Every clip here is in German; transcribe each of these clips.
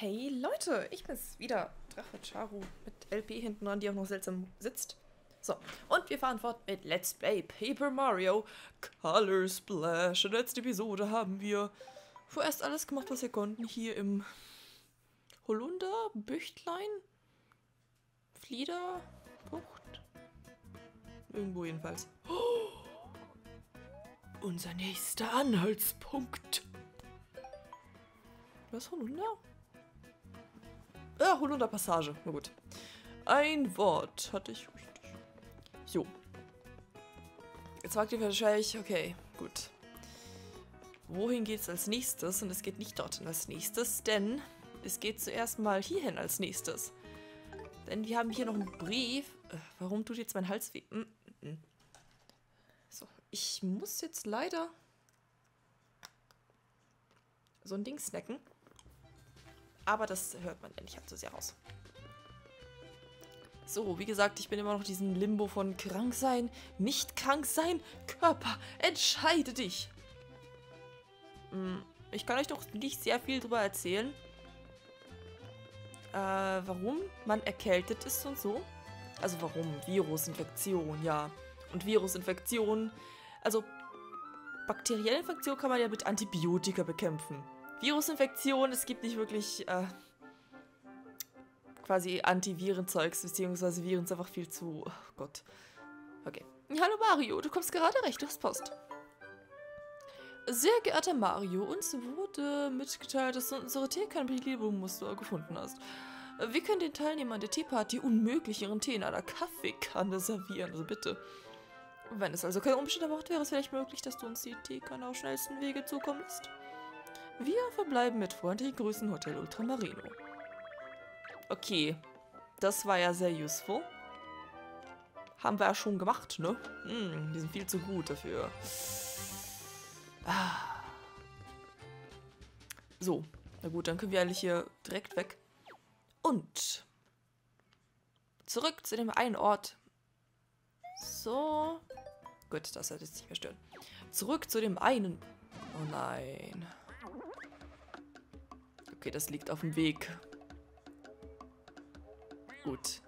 Hey Leute, ich bin's wieder. Drache Charu mit LP hinten dran, die auch noch seltsam sitzt. So, und wir fahren fort mit Let's Play Paper Mario Color Splash. In der letzten Episode haben wir vorerst alles gemacht, was wir konnten. Hier im Holunder, Büchtlein, Flieder, Bucht. Irgendwo jedenfalls. Oh, unser nächster Anhaltspunkt. Was, Holunder? Ja, Holunder Passage. Na gut. Ein Wort hatte ich richtig. Jo. Jetzt fragt ihr wahrscheinlich, okay, gut. Wohin geht's als nächstes? Und es geht nicht dorthin als nächstes, denn es geht zuerst mal hierhin als nächstes. Denn wir haben hier noch einen Brief. Äh, warum tut jetzt mein Hals weh? Mm, mm, mm. So, ich muss jetzt leider so ein Ding snacken. Aber das hört man ja nicht allzu sehr raus. So, wie gesagt, ich bin immer noch diesen Limbo von krank sein, nicht krank sein. Körper, entscheide dich. Hm, ich kann euch noch nicht sehr viel darüber erzählen. Äh, warum man erkältet ist und so. Also warum? Virusinfektion, ja. Und Virusinfektion, also bakterielle Infektion kann man ja mit Antibiotika bekämpfen. Virusinfektion, es gibt nicht wirklich äh, quasi Antivirenzeugs, beziehungsweise Viren ist einfach viel zu... Oh Gott. Okay. Hallo Mario, du kommst gerade recht, du Post. Sehr geehrter Mario, uns wurde mitgeteilt, dass du unsere Teekannenbriliermuster gefunden hast. Wir können den Teilnehmern der Teeparty unmöglich ihren Tee in einer Kaffeekanne servieren, also bitte. Wenn es also keine Umstände macht, wäre es vielleicht möglich, dass du uns die Teekanne auf schnellsten Wege zukommen lässt. Wir verbleiben mit freundlichen Grüßen Hotel Ultramarino. Okay, das war ja sehr useful. Haben wir ja schon gemacht, ne? Hm, die sind viel zu gut dafür. Ah. So, na gut, dann können wir eigentlich hier direkt weg. Und zurück zu dem einen Ort. So. Gut, das sollte jetzt nicht mehr stören. Zurück zu dem einen. Oh nein. Okay, das liegt auf dem Weg. Gut.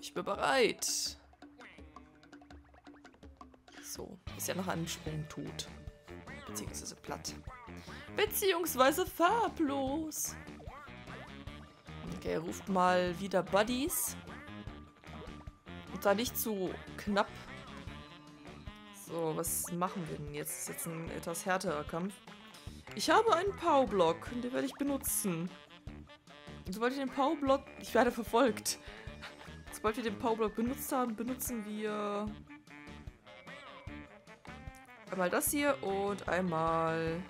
Ich bin bereit. So, ist ja noch ein Sprung tot. Beziehungsweise platt. Beziehungsweise farblos. Okay, ruft mal wieder Buddies. Und da nicht zu knapp. So, was machen wir denn jetzt? Das ist jetzt ein etwas härterer Kampf. Ich habe einen Powerblock, den werde ich benutzen. Sobald wir den Powerblock... Ich werde verfolgt. Sobald wir den Powerblock benutzt haben, benutzen wir... Einmal das hier und einmal...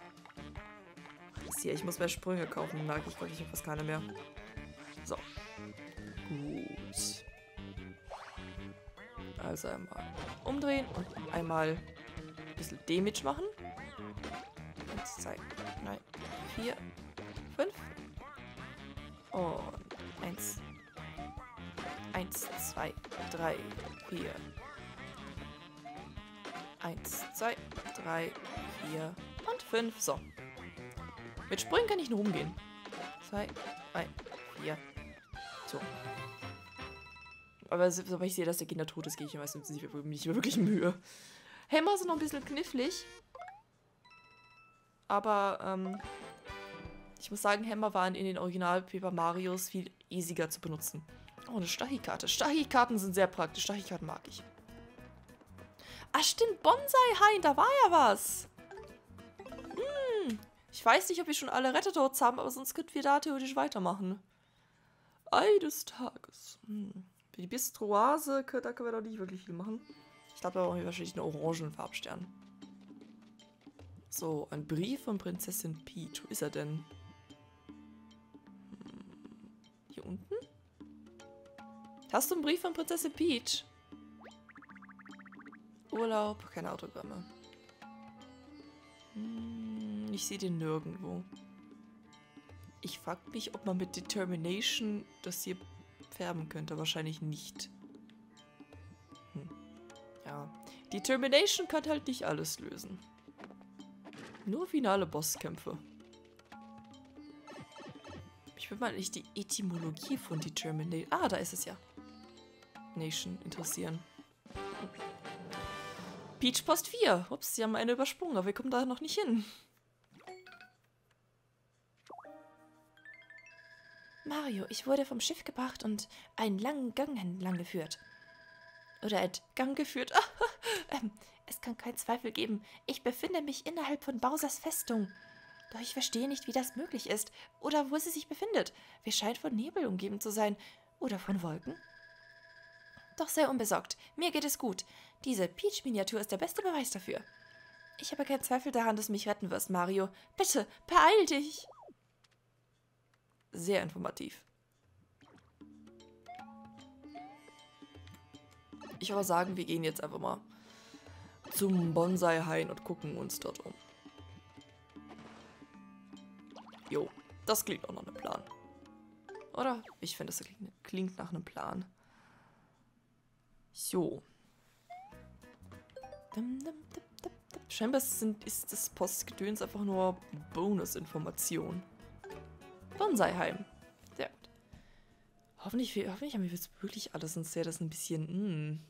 Das hier. Ich muss mehr Sprünge kaufen, merke ich, glaube ich, fast keine mehr. So. Gut. Also einmal umdrehen und einmal ein bisschen Damage machen. Eins, zwei, drei, vier, fünf. Und eins. Eins, zwei, drei, vier. Eins, zwei, drei, vier und fünf. So. Mit Sprüngen kann ich nur umgehen. Zwei, drei, vier. So. Aber sobald ich sehe, dass der Kinder tot ist, gehe ich meistens nicht mehr wirklich Mühe. Hämmer sind noch ein bisschen knifflig. Aber ähm, ich muss sagen, Hämmer waren in den Original Paper Marios viel easier zu benutzen. Oh, eine Stachikarte. Stachikaten sind sehr praktisch. Stachikaten mag ich. Ah, stimmt. Bonsai-Hain, da war ja was. Hm. Ich weiß nicht, ob wir schon alle Retterdots haben, aber sonst könnten wir da theoretisch weitermachen. Ei des Tages. Hm. Für die Bistroise, da können wir doch nicht wirklich viel machen. Ich glaube, da brauchen wir wahrscheinlich einen orangen Farbstern. So, ein Brief von Prinzessin Peach. Wo ist er denn? Hm, hier unten? Hast du einen Brief von Prinzessin Peach? Urlaub, keine Autogramme. Hm, ich sehe den nirgendwo. Ich frage mich, ob man mit Determination das hier färben könnte. Wahrscheinlich nicht. Hm. Ja. Determination kann halt nicht alles lösen. Nur finale Bosskämpfe. Ich würde mal nicht die Etymologie von Determinate. Ah, da ist es ja. Nation interessieren. Peach Post 4. Ups, sie haben eine übersprungen, aber wir kommen da noch nicht hin. Mario, ich wurde vom Schiff gebracht und einen langen Gang entlang geführt. Oder entgang geführt. ähm, es kann keinen Zweifel geben. Ich befinde mich innerhalb von Bowsers Festung. Doch ich verstehe nicht, wie das möglich ist oder wo sie sich befindet. Wir scheint von Nebel umgeben zu sein. Oder von Wolken. Doch sei unbesorgt. Mir geht es gut. Diese Peach-Miniatur ist der beste Beweis dafür. Ich habe keinen Zweifel daran, dass du mich retten wirst, Mario. Bitte, beeil dich! Sehr informativ. Ich würde sagen, wir gehen jetzt einfach mal zum Bonsai-Hain und gucken uns dort um. Jo, das klingt auch nach einem Plan. Oder? Ich finde, das klingt nach einem Plan. So. Scheinbar sind, ist das Postgedöns einfach nur Bonusinformation. Bonsai-Heim. Sehr gut. Hoffentlich, hoffentlich haben wir jetzt wirklich alles, sonst wäre das ein bisschen, mh, hm,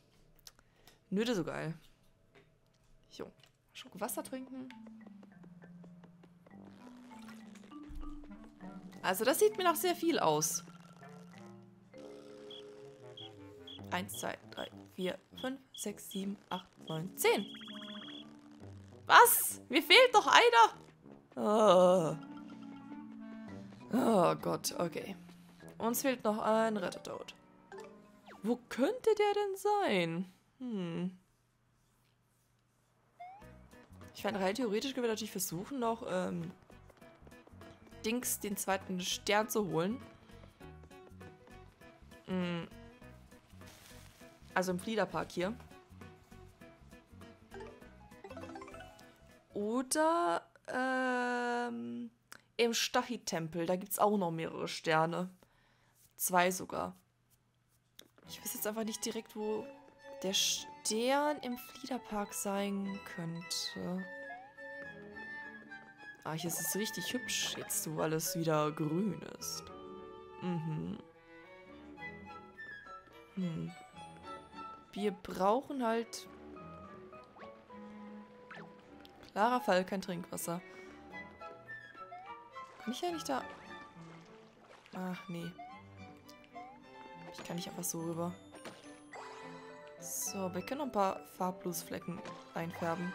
nöde so geil. Jo. Schluck Wasser trinken. Also das sieht mir nach sehr viel aus. Eins, zwei, drei, vier, fünf, sechs, sieben, acht, neun, zehn. Was? Mir fehlt doch einer. Oh. oh Gott, okay. Uns fehlt noch ein Rettertoad. Wo könnte der denn sein? Hm. Ich meine, rein theoretisch können wir natürlich versuchen, noch ähm, Dings den zweiten Stern zu holen. Hm. Also im Fliederpark hier. Oder ähm, im Stachy-Tempel. Da gibt es auch noch mehrere Sterne. Zwei sogar. Ich weiß jetzt einfach nicht direkt, wo der Stern im Fliederpark sein könnte. Ah, hier ist es richtig hübsch, jetzt wo alles wieder grün ist. Mhm. Hm. Wir brauchen halt... Klarer Fall, kein Trinkwasser. Kann ich ja nicht da... Ach, nee. Ich kann nicht einfach so rüber. So, wir können noch ein paar Farblosflecken einfärben.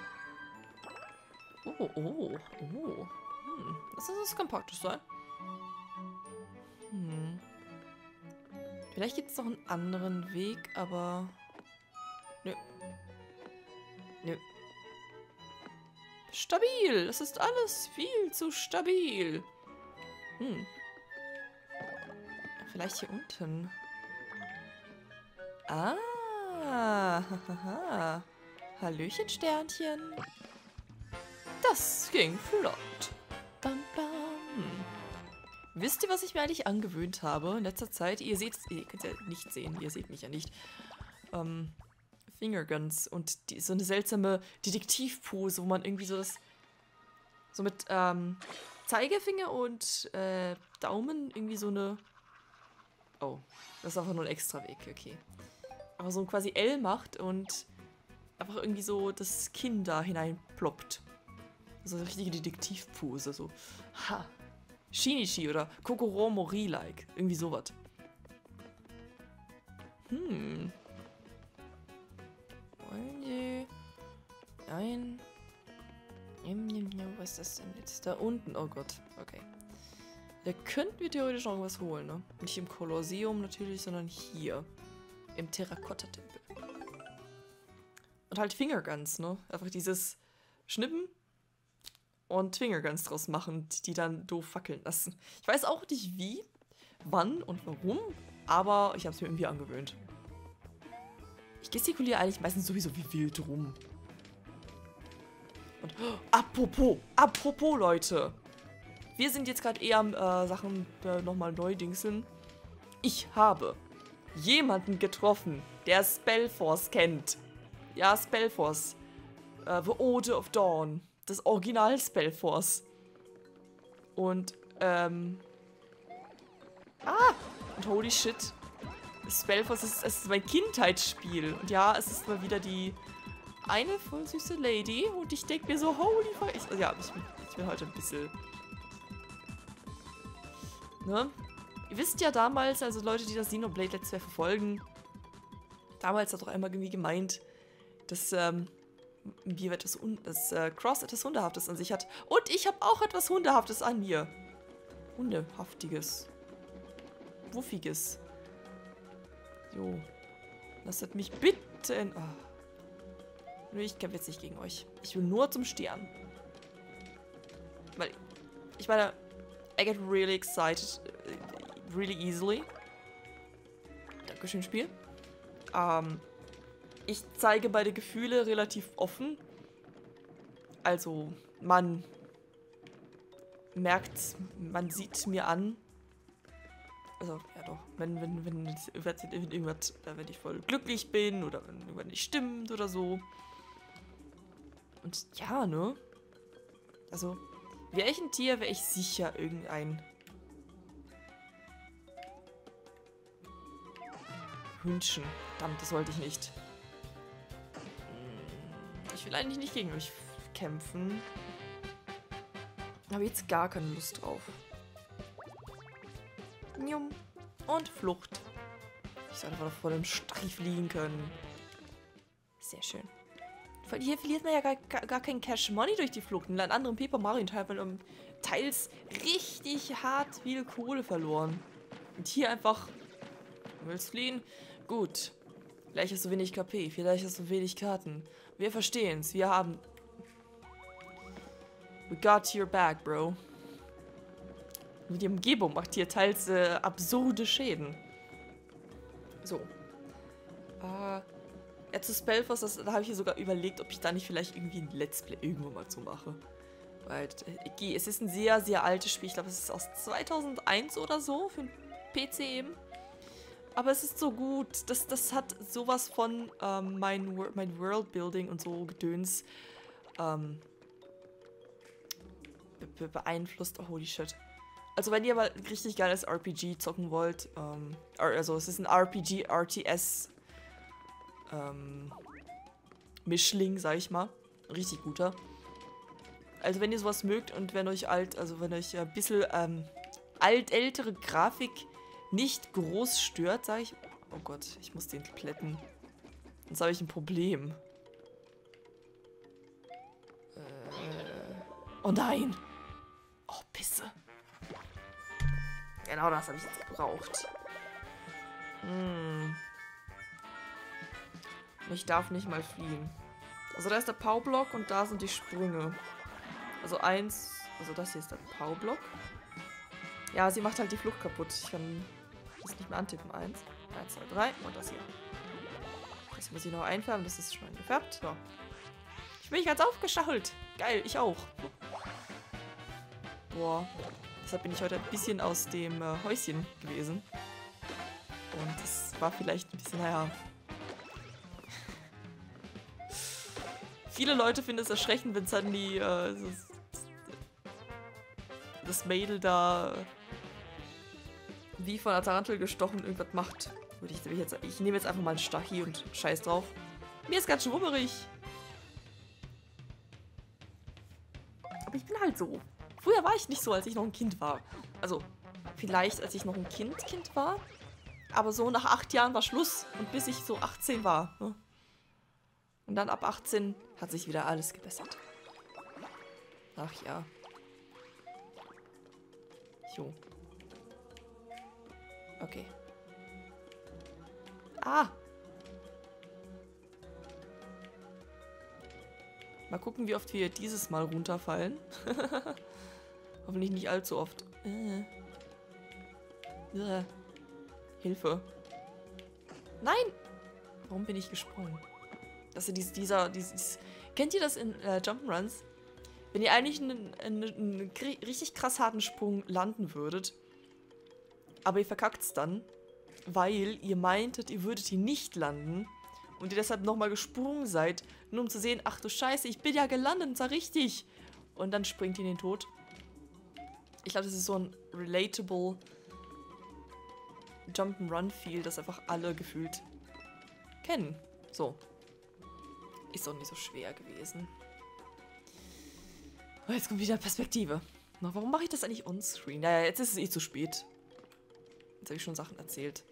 Oh, oh, oh. Hm, das ist das kompaktes sein. Hm. Vielleicht gibt es noch einen anderen Weg, aber... Nö. Nö. Stabil. Das ist alles viel zu stabil. Hm. Vielleicht hier unten. Ah. Hahaha. Hallöchen, Sternchen. Das ging flott. Bam, bam. Wisst ihr, was ich mir eigentlich angewöhnt habe in letzter Zeit? Ihr seht, ihr könnt es ja nicht sehen, ihr seht mich ja nicht. Ähm, Fingerguns und die, so eine seltsame Detektivpose, wo man irgendwie so das so mit ähm, Zeigefinger und äh, Daumen irgendwie so eine Oh, das ist einfach nur ein extra Weg, okay. Aber so quasi L macht und einfach irgendwie so das Kinn da hineinploppt. So eine richtige Detektivpose, so. Ha. Shinichi oder Kokoro Mori-like. Irgendwie sowas. Hm. Nein. Was ist das denn jetzt? Da unten. Oh Gott. Okay. Da könnten wir theoretisch noch irgendwas holen, ne? Nicht im Kolosseum natürlich, sondern hier. Im Terrakotta-Tempel. Und halt Fingerguns, ne? Einfach dieses Schnippen und Fingerguns draus machen, die dann doof fackeln lassen. Ich weiß auch nicht wie, wann und warum, aber ich habe es mir irgendwie angewöhnt. Ich gestikuliere eigentlich meistens sowieso wie wild rum. Und oh, apropos, apropos Leute. Wir sind jetzt gerade eher am äh, Sachen äh, nochmal neu dingseln. Ich habe jemanden getroffen, der Spellforce kennt. Ja, Spellforce. Äh, The Ode of Dawn. Das Original Spellforce. Und, ähm, Ah! Und holy shit. Spellforce ist, ist mein Kindheitsspiel. Und ja, es ist mal wieder die eine voll süße Lady. Und ich denke mir so, holy fuck. Ich, ja, ich bin, ich bin heute ein bisschen... Ne? Ihr wisst ja damals, also Leute, die das Xenoblade Let's Play verfolgen, damals hat doch einmal irgendwie gemeint, dass, ähm, wie etwas, dass äh, Cross etwas Hundehaftes an sich hat. Und ich habe auch etwas Hundehaftes an mir. Hundehaftiges. Wuffiges. Jo. Lasst mich bitte in... Oh. Ich kämpfe jetzt nicht gegen euch. Ich will nur zum Stern. Weil, ich meine, I get really excited uh, really easily. Dankeschön, Spiel. Ähm, ich zeige beide Gefühle relativ offen. Also, man merkt, man sieht mir an, also, ja doch, wenn, wenn, wenn, wenn, irgendwas, wenn ich voll glücklich bin oder wenn irgendwas nicht stimmt oder so. Und ja, ne? Also, wäre ich ein Tier, wäre ich sicher irgendein Hündchen. Verdammt, das wollte ich nicht. Hm, ich will eigentlich nicht gegen euch kämpfen. Habe jetzt gar keine Lust drauf. Und Flucht. Ich sollte aber vor dem Stachy fliegen können. Sehr schön. Hier verliert man ja gar, gar, kein Cash Money durch die Flucht. In anderen Paper Mario Teil hat man teils richtig hart viel Kohle verloren. Und hier einfach... Du willst fliehen? Gut. Vielleicht hast du wenig KP, vielleicht hast du wenig Karten. Wir verstehen's. Wir haben... We got your back, bro. Nur die Umgebung macht hier teils äh, absurde Schäden. So. Äh, ja, zu Spellforce, das, da habe ich hier sogar überlegt, ob ich da nicht vielleicht irgendwie ein Let's Play irgendwo mal zu mache. Weil, äh, es ist ein sehr, sehr altes Spiel. Ich glaube, es ist aus 2001 oder so für den PC eben. Aber es ist so gut. Das, das hat sowas von ähm, mein, mein Worldbuilding und so Gedöns ähm, be beeinflusst. Oh, holy shit. Also wenn ihr mal richtig geiles RPG zocken wollt, ähm, also es ist ein RPG, RTS ähm, Mischling, sag ich mal. Richtig guter. Also wenn ihr sowas mögt und wenn euch alt, also wenn euch ein bisschen ähm, alt, ältere Grafik nicht groß stört, sage ich. Oh Gott, ich muss den plätten. Sonst habe ich ein Problem. Äh, oh nein! Oh, Pisse. Genau das habe ich jetzt gebraucht. Hm. Ich darf nicht mal fliehen. Also da ist der Powerblock und da sind die Sprünge. Also eins, also das hier ist der Powerblock. Ja, sie macht halt die Flucht kaputt. Ich kann das nicht mehr antippen. Eins, eins, zwei, drei und das hier. Das muss ich noch einfärben, das ist schon gefärbt. So. Ich bin ganz aufgeschaut. Geil, ich auch. Boah. Deshalb bin ich heute ein bisschen aus dem äh, Häuschen gewesen. Und das war vielleicht ein bisschen, naja. Viele Leute finden es erschreckend, wenn die, äh, das, das Mädel da wie von einer Tarantel gestochen irgendwas macht. Würde ich, ich, jetzt, ich nehme jetzt einfach mal einen Stachy und scheiß drauf. Mir ist ganz schwummerig. Aber ich bin halt so. Früher war ich nicht so, als ich noch ein Kind war. Also, vielleicht, als ich noch ein Kind, Kind war. Aber so nach acht Jahren war Schluss. Und bis ich so 18 war. Ne? Und dann ab 18 hat sich wieder alles gebessert. Ach ja. Jo. Okay. Ah! Mal gucken, wie oft wir dieses Mal runterfallen. Hoffentlich nicht allzu oft. Äh. Äh. Hilfe. Nein! Warum bin ich gesprungen? Das ist dieser, dieses... Kennt ihr das in äh, Jump'n'Runs? Wenn ihr eigentlich einen, einen, einen, richtig krass harten Sprung landen würdet, aber ihr verkackt es dann, weil ihr meintet, ihr würdet hier nicht landen und ihr deshalb nochmal gesprungen seid, nur um zu sehen, ach du Scheiße, ich bin ja gelandet, und zwar richtig. Und dann springt ihr in den Tod. Ich glaube, das ist so ein relatable Jump'n'Run-Feel, das einfach alle gefühlt kennen. So. Ist auch nicht so schwer gewesen. Oh, jetzt kommt wieder Perspektive. Warum mache ich das eigentlich on-screen? Naja, jetzt ist es eh zu spät. Jetzt habe ich schon Sachen erzählt.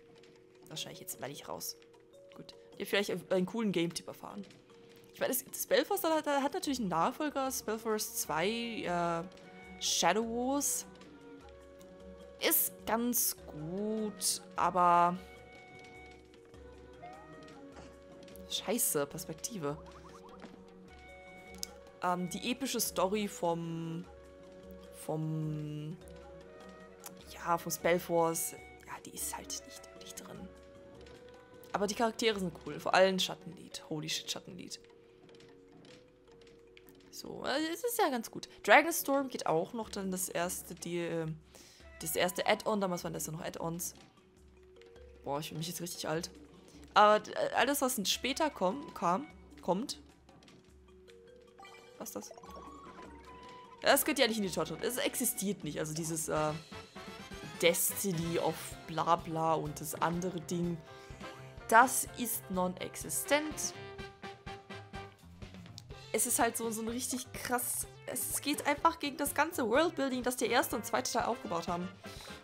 Wahrscheinlich jetzt mal nicht raus. Gut. Ihr vielleicht einen coolen Game-Tipp erfahren. Ich meine, Spellforce hat, hat, natürlich einen Nachfolger. Spellforce 2, äh, Shadow Wars. Ist ganz gut, aber... Scheiße, Perspektive. Ähm, die epische Story vom... Vom... Ja, vom Spellforce. Die ist halt nicht wirklich drin. Aber die Charaktere sind cool. Vor allem Schattenlied. Holy shit, Schattenlied. So, also es ist ja ganz gut. Dragonstorm geht auch noch dann das erste, die, ähm, das erste Add-on. Damals waren das ja noch Add-ons. Boah, ich fühle mich jetzt richtig alt. Aber äh, alles, was später komm, kam, kommt. Was ist das? Das gehört ja nicht in die Torte. Es existiert nicht. Also dieses äh, Destiny of bla bla und das andere Ding. Das ist non-existent es ist halt so, so ein richtig krass. Es geht einfach gegen das ganze Worldbuilding, das der erste und zweite Teil aufgebaut haben.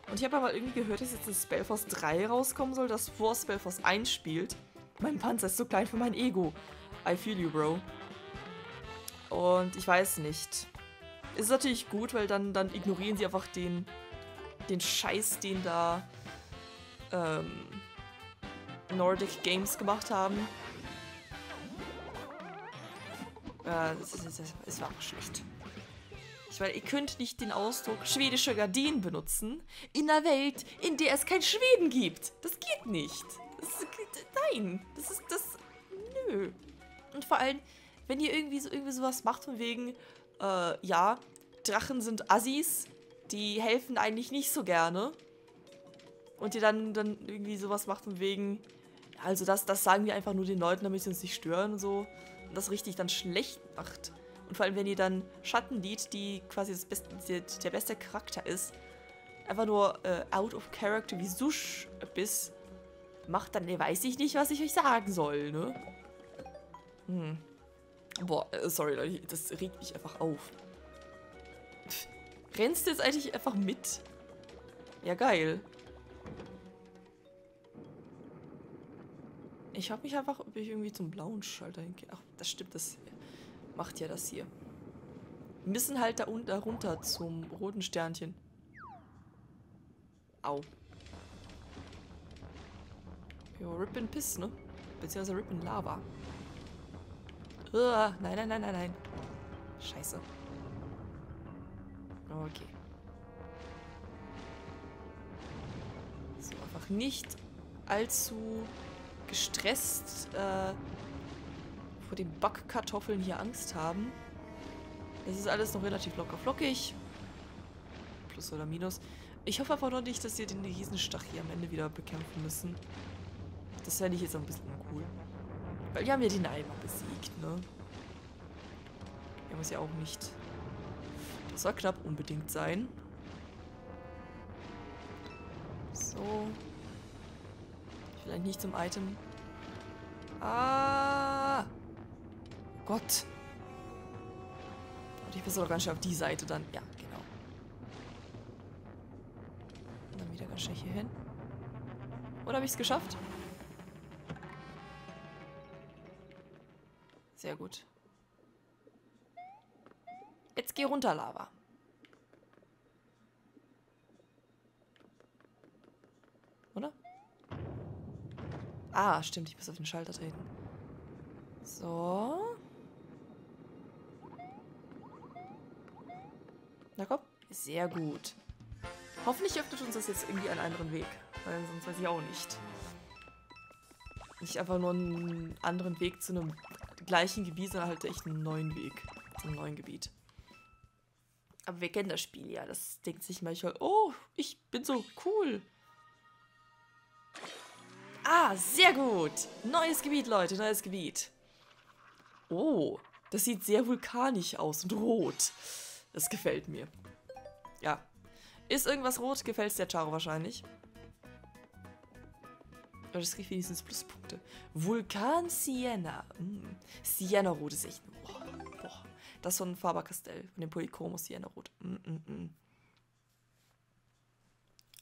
Und ich habe aber irgendwie gehört, dass jetzt ein Spellforce 3 rauskommen soll, das vor Spellforce 1 spielt. Mein Panzer ist so klein für mein Ego. I feel you, Bro. Und ich weiß nicht. Ist natürlich gut, weil dann, dann ignorieren sie einfach den, den Scheiß, den da ähm, Nordic Games gemacht haben. Äh, es war auch schlecht. Ich meine, ihr könnt nicht den Ausdruck schwedische Gardinen benutzen in einer Welt, in der es kein Schweden gibt. Das geht nicht. Das nein, das ist das. Nö. Und vor allem, wenn ihr irgendwie so irgendwie sowas macht von wegen, äh, ja, Drachen sind Assis, die helfen eigentlich nicht so gerne. Und ihr dann, dann irgendwie sowas macht von wegen, also das, das sagen wir einfach nur den Leuten, damit sie uns nicht stören und so das richtig dann schlecht macht. Und vor allem, wenn ihr dann Schattenlied, die quasi das beste, der beste Charakter ist, einfach nur äh, out of character wie Sush bis macht, dann weiß ich nicht, was ich euch sagen soll, ne? Hm. Boah, äh, sorry Leute, das regt mich einfach auf. Rennst du jetzt eigentlich einfach mit? Ja, geil. Ich habe mich einfach ob ich irgendwie zum blauen Schalter hingehe. Ach, das stimmt, das macht ja das hier. Wir müssen halt da unten runter zum roten Sternchen. Au. Jo, Rip in Piss, ne? Beziehungsweise Rip in Lava. Uah, nein, nein, nein, nein, nein. Scheiße. Okay. So, einfach nicht allzu gestresst äh, vor den Backkartoffeln hier Angst haben. Es ist alles noch relativ locker flockig. Plus oder Minus. Ich hoffe einfach noch nicht, dass wir den Riesenstach hier am Ende wieder bekämpfen müssen. Das fände ich jetzt ein bisschen uncool. Weil wir haben ja den Eimer besiegt, ne? Er muss ja auch nicht... Das soll knapp unbedingt sein. So. Vielleicht nicht zum Item. Ah! Gott. Und ich bin doch ganz schön auf die Seite dann. Ja, genau. Und dann wieder ganz schnell hier hin. Oder habe ich es geschafft? Sehr gut. Jetzt geh runter, Lava. Ah, stimmt, ich muss auf den Schalter treten. So. Na komm. Sehr gut. Hoffentlich öffnet uns das jetzt irgendwie einen anderen Weg. Weil sonst weiß ich auch nicht. Nicht einfach nur einen anderen Weg zu einem gleichen Gebiet, sondern halt echt einen neuen Weg. Zu einem neuen Gebiet. Aber wir kennen das Spiel ja. Das denkt sich manchmal, oh, ich bin so cool. Ah, sehr gut. Neues Gebiet, Leute, neues Gebiet. Oh, das sieht sehr vulkanisch aus und rot. Das gefällt mir. Ja. Ist irgendwas rot, gefällt es der Charo wahrscheinlich. Aber das kriegt wenigstens Pluspunkte. Vulkan Sienna. Mm. Sienna Rot ist echt. Boah. Das von Faber-Castell, von dem Polychromo Sienna Rot. Mm, mm, mm.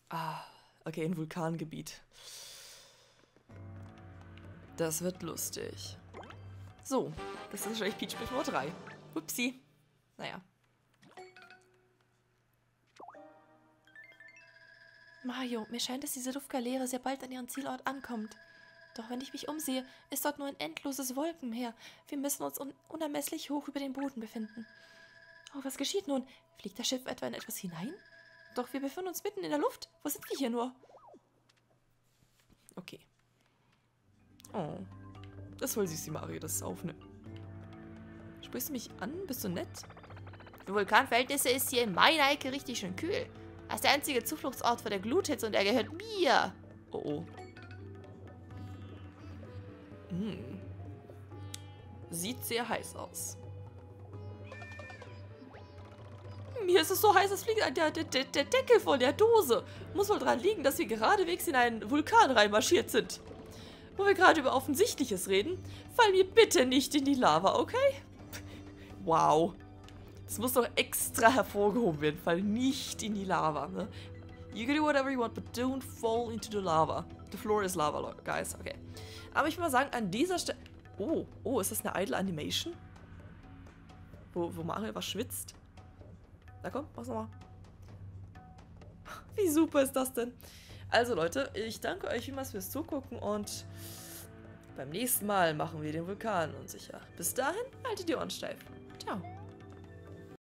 Ah, okay, ein Vulkangebiet. Das wird lustig. So, das ist wahrscheinlich Peach Nummer 3. Upsi. Naja. Mario, mir scheint, dass diese Luftgaleere sehr bald an ihren Zielort ankommt. Doch wenn ich mich umsehe, ist dort nur ein endloses Wolkenmeer. Wir müssen uns un unermesslich hoch über den Boden befinden. Oh, was geschieht nun? Fliegt das Schiff etwa in etwas hinein? Doch wir befinden uns mitten in der Luft. Wo sind wir hier nur? Okay. Oh. Das voll süß, die Mario das aufnimmt. Sprichst du mich an? Bist du nett? Für Vulkanverhältnisse ist hier in meiner Ecke richtig schön kühl. Das ist der einzige Zufluchtsort vor der Gluthitze und er gehört mir. Oh oh. Hm. Sieht sehr heiß aus. Mir ist es so heiß, es fliegt der, der, der, der Deckel von der Dose. Muss wohl dran liegen, dass wir geradewegs in einen Vulkan reinmarschiert sind. Wo wir gerade über Offensichtliches reden, fall mir bitte nicht in die Lava, okay? Wow. Das muss doch extra hervorgehoben werden, fall nicht in die Lava, ne? You can do whatever you want, but don't fall into the lava. The floor is lava, guys. Okay. Aber ich will mal sagen, an dieser Stelle... Oh, oh, ist das eine Idle Animation? Wo, wo Mario was schwitzt? Na komm, mach's nochmal. Wie super ist das denn? Also Leute, ich danke euch vielmals fürs Zugucken und beim nächsten Mal machen wir den Vulkan unsicher. Bis dahin, haltet die Ohren steif. Ciao.